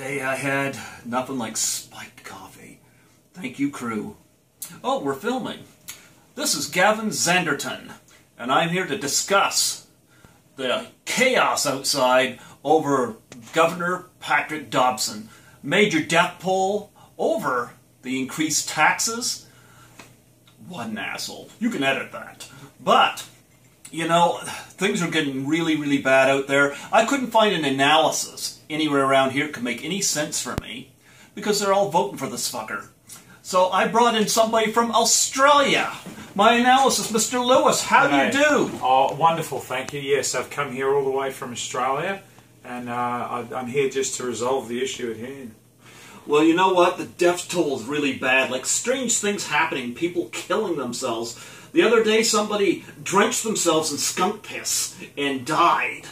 day I had. Nothing like spiked coffee. Thank you, crew. Oh, we're filming. This is Gavin Zanderton, and I'm here to discuss the chaos outside over Governor Patrick Dobson. Major death poll over the increased taxes. What an asshole. You can edit that. But, you know, things are getting really, really bad out there. I couldn't find an analysis anywhere around here that could make any sense for me because they're all voting for this fucker. So I brought in somebody from Australia. My analysis, Mr. Lewis, how do you do? Oh, wonderful, thank you. Yes, I've come here all the way from Australia, and uh, I'm here just to resolve the issue at hand. Well, you know what? The death toll is really bad. Like strange things happening, people killing themselves. The other day, somebody drenched themselves in skunk piss and died.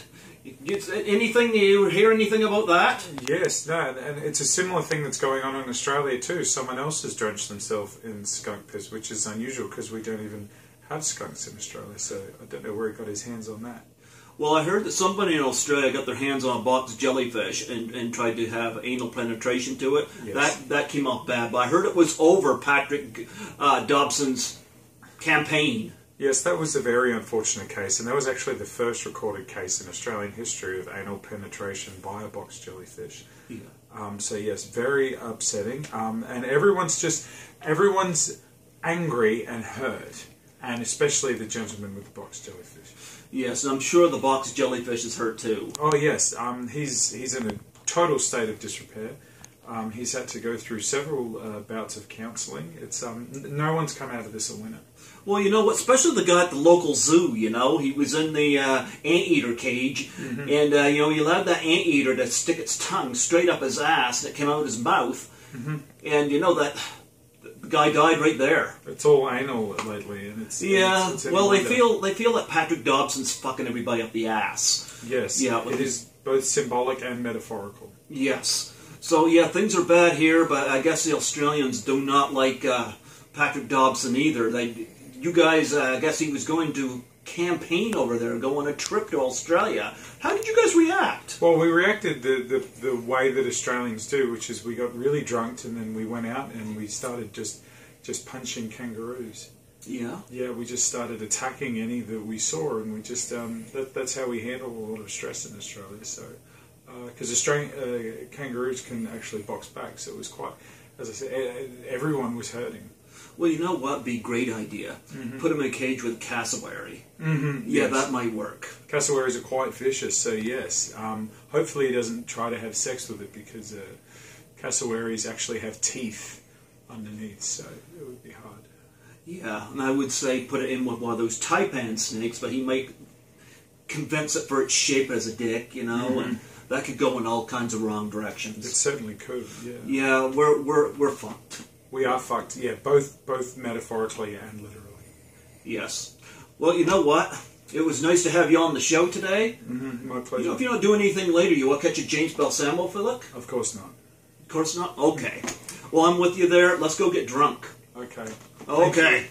Anything you hear anything about that? Yes, no, and it's a similar thing that's going on in Australia too. Someone else has drenched themselves in skunk piss, which is unusual because we don't even have skunks in Australia. So I don't know where he got his hands on that. Well, I heard that somebody in Australia got their hands on a box jellyfish and, and tried to have anal penetration to it. Yes. That that came off bad, but I heard it was over Patrick uh, Dobson's campaign. Yes, that was a very unfortunate case, and that was actually the first recorded case in Australian history of anal penetration by a box jellyfish. Yeah. Um, so yes, very upsetting, um, and everyone's just everyone's angry and hurt, and especially the gentleman with the box jellyfish. Yes, I'm sure the box jellyfish is hurt too. Oh yes, um, he's he's in a total state of disrepair. Um, he's had to go through several uh, bouts of counselling. It's um, n- no one's come out of this a winner. Well, you know what? Especially the guy at the local zoo. You know, he was in the uh, anteater cage, and uh, you know, he allowed that anteater to stick its tongue straight up his ass, and it came out his mouth. And you know that guy died right there. It's all anal lately, and it's Yeah. It's, it's well, they feel they feel that Patrick Dobson's fucking everybody up the ass. yes. Yeah, it is both symbolic and metaphorical. Yes. So yeah, things are bad here, but I guess the Australians do not like uh, Patrick Dobson either. They, you guys, uh, I guess he was going to campaign over there, go on a trip to Australia. How did you guys react? Well, we reacted the, the, the way that Australians do, which is we got really drunk and then we went out and we started just just punching kangaroos. Yeah. Yeah, we just started attacking any that we saw, and we just um, that, that's how we handle a lot of stress in Australia. So, because Australian uh, kangaroos can actually box back, so it was quite, as I said, everyone was hurting. Well, you know what? Be great idea. Put him in a cage with cassowary. Mm-hmm. Yeah, that might work. Cassowaries are quite vicious, so yes. Um, hopefully, he doesn't try to have sex with it because uh, cassowaries actually have teeth underneath, so it would be hard. Yeah, and I would say put it in with one of those taipan snakes, but he might convince it for its shape as a dick, you know, and that could go in all kinds of wrong directions. It certainly could. Yeah, Yeah, we're we're we're fucked. We are fucked. Yeah, both both metaphorically and literally. Yes. Well, you know what? It was nice to have you on the show today. Mm-hmm. My You pleasure. know, if you don't do anything later, you want to catch a James Balsamo flick? Of course not. Of course not. Okay. Well, I'm with you there. Let's go get drunk. Okay. Okay.